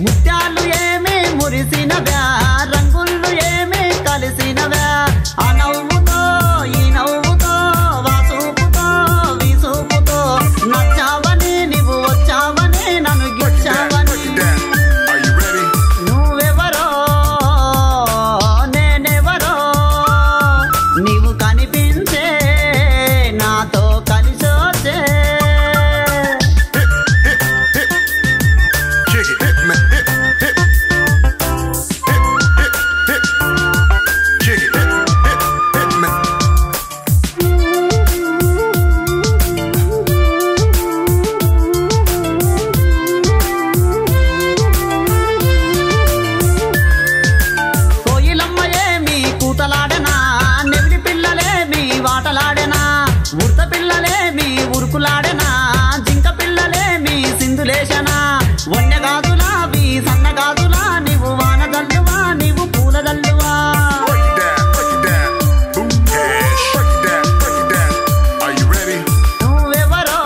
Muita కాదునా వన్య కాదునా సన్న కాదునా నీవు వాన నీవు పూల దల్లువా నువ్వెవరో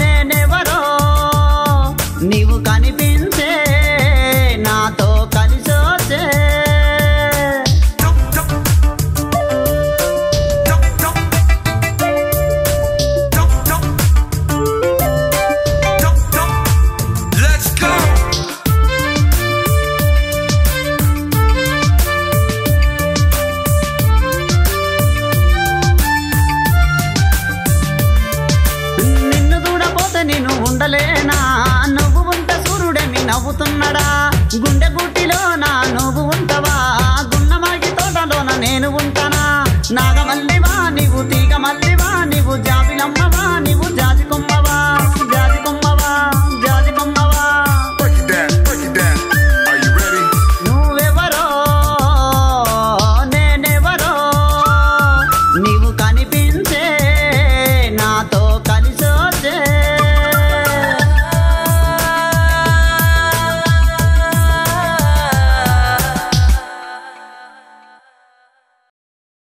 నేనెవరో నీవు కనిపించ ఉండలేనా? నువ్వు ఉంట సూర్యుడేమి నవ్వుతున్నాడా? గుండె గుట్టిలో నా నువ్వు